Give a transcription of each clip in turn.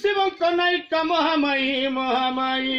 শিবଙ୍କ নায়িকা মহামায়ী মহামায়ী।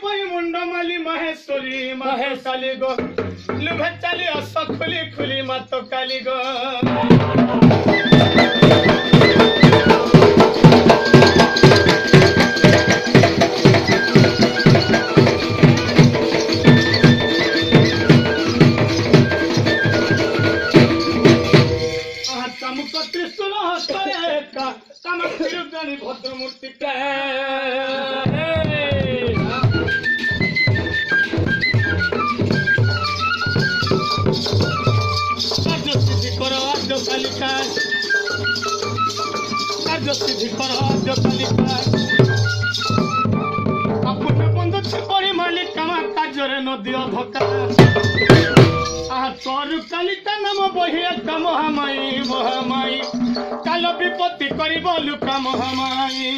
করে তুই বই মুন্ড মালি মহেশ্বরী মহেশালী গো লুভে চালি অস খুলি খুলি মাত কালি গো আহা চামুক ত্রিশূল হস্তে একা কামাক বিরুদ্ধানি ভদ্রমূর্তি কালিকায় কার্যসিদ্ধি কর আর্য কালিকায় অপূর্ণ বন্ধু পরি মালিক আমার কার্যরে নদী অধকা আহা তোর কালিকা নাম বহি একা মহামায়ী মহামায়ী। কাল বিপত্তি করিব লুকা মহামায়ী।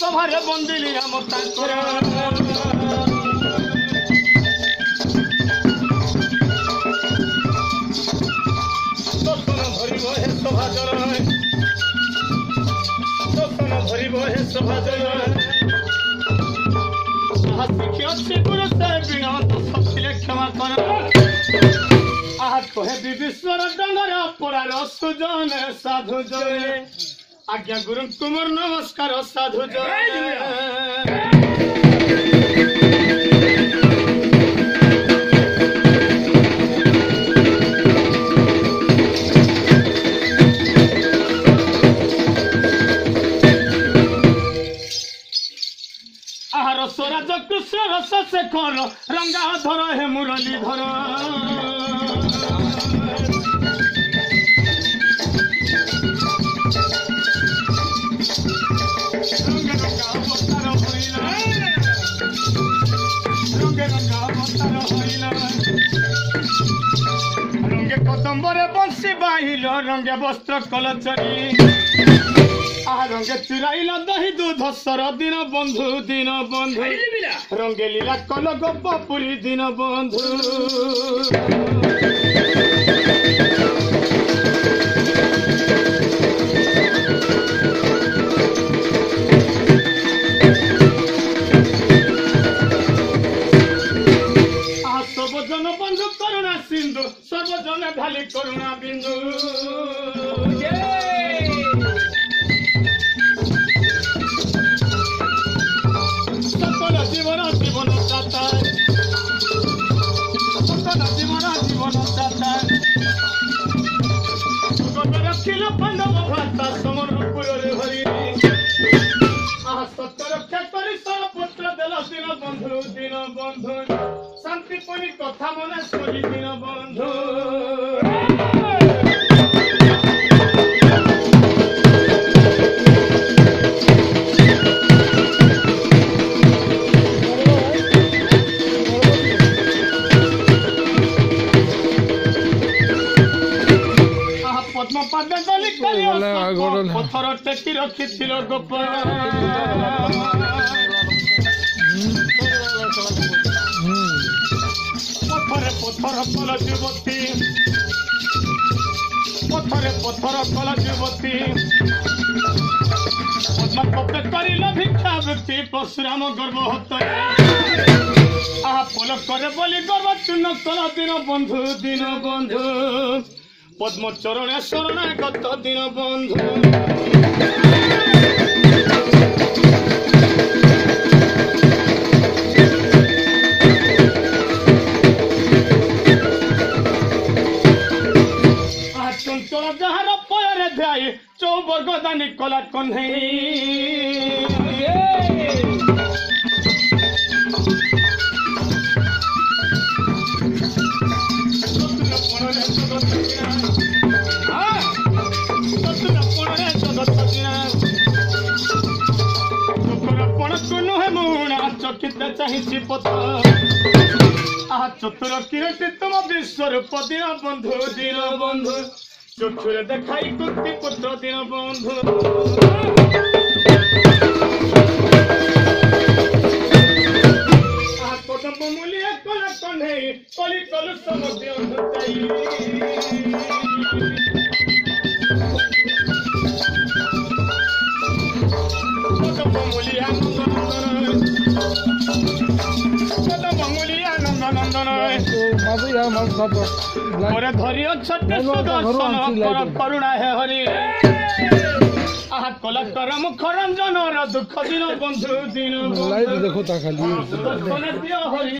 তোমার বন্দিলি আমার ধরিব হে শোভা জল ধরিব হে শোভা জল ক্ষমা কর। আহাত কহে বিবিশ্বর ডঙ্গর অপরার সুজন সাধু জয় আজ্ঞা গুরু তোমার নমস্কার সাধু আহার সরাজ কৃষ্ণ রস সে শেখর রঙ্গা ধর হে মুরলী ধর রঙ্গে বসে বংশী বাহিল রঙে বস্ত্র কলচরি রঙে রঙ্গে চুরাইল দহি দুধ সর দিন বন্ধু দিন বন্ধু। রঙ্গে লীলা কল গোপ পুরী দিন বন্ধু। সর্বজনে ঢালি করুণা বিন্দু। সকল জীবন জীবন দাতায় সকল জীবন জীবন সুগন্ধ রক্ষিল পাণ্ডব ভ্রাতা সমর পুরে হরি। সত্য রক্ষা କରି পুত্র দেল দিন বন্ধু দিন বন্ধু শান্তি পরি কথা মনে শোনি দিন বন্ধু পদ্মপদে গলি গলি পথরর টেকি রক্ষিছিল গোপ পথরে পথর কল যুবতী। পথরে পথর কল যুবতী। পদ্মপদে করিল ভিক্ষা বৃত্তি পরশুরাম গর্ব হত্যা আহা পলক করে বলি গর্ব চূর্ণ কল দিন বন্ধু দিন বন্ধু। পদ্মচরণে শরণে কত দিন বন্ধু। চঞ্চল যাহার পয়রে ধ্যায় চৌবর্গ দানি কলা কন্হেই মন আর চকিতে চাহিছি পথ। আর চতুর কিরটি তোম বিশ্বরূপ দিন বন্ধু দিন বন্ধু। চক্ষুরে দেখাই কুর্তি পুত্র দিন বন্ধু। মুলিয়া কলা কলে কলি কলুষ মধ্যে চাই। ৰঞ্জনৰ দুখ দিন বন্ধু দিন দেখো তাৰ খালি।